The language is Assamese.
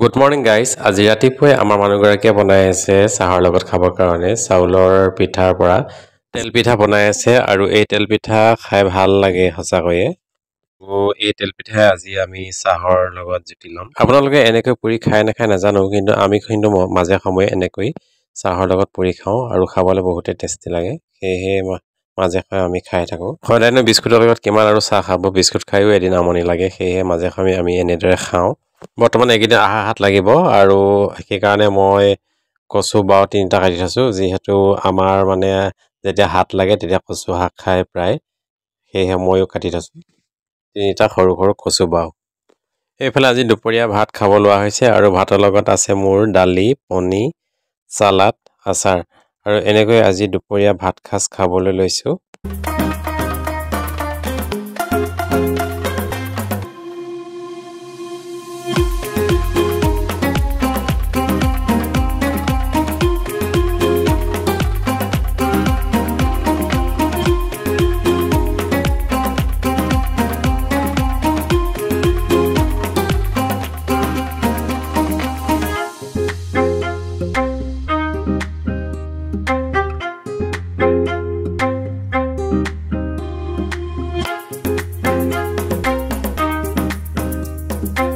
গুড মৰ্ণিং গাইজ আজি ৰাতিপুৱাই আমাৰ মানুহগৰাকীয়ে বনাই আছে চাহৰ লগত খাবৰ কাৰণে। চাউলৰ পিঠাৰ পৰা তেল পিঠা বনাই আছে আৰু এই তেল পিঠা খাই ভাল লাগে সঁচাকৈয়ে। এই তেল পিঠাই আজি আমি চাহৰ লগত জুতি ল'ম। আপোনালোকে এনেকৈ পুৰি খাই নাখায় নাজানো কিন্তু আমি কিন্তু মাজে সময়ে এনেকৈ চাহৰ লগত পুৰি খাওঁ আৰু খাবলৈ বহুতে টেষ্টি লাগে। সেয়েহে মাজে সময়ে আমি খাই থাকোঁ। সদায়নো বিস্কুটৰ লগত কিমান আৰু চাহ খাব? বিস্কুট খায়ো এদিন আমনি লাগে সেয়েহে মাজে সময়ে আমি এনেদৰে খাওঁ। বৰ্তমান এইকেইদিন আহা হাত লাগিব আৰু সেইকাৰণে মই কচু বাৰু তিনিটা কাটি থৈছোঁ। যিহেতু আমাৰ মানে যেতিয়া হাত লাগে তেতিয়া কচু শাক খাই প্ৰায় সেয়েহে ময়ো কাটি থৈছোঁ। তিনিটা সৰু সৰু কচু বাও। এইফালে আজি দুপৰীয়া ভাত খাব লোৱা হৈছে আৰু ভাতৰ লগত আছে মোৰ দালি পনী চালাড আচাৰ। আৰু এনেকৈ আজি দুপৰীয়া ভাত সাঁজ খাবলৈ লৈছোঁ। Bye.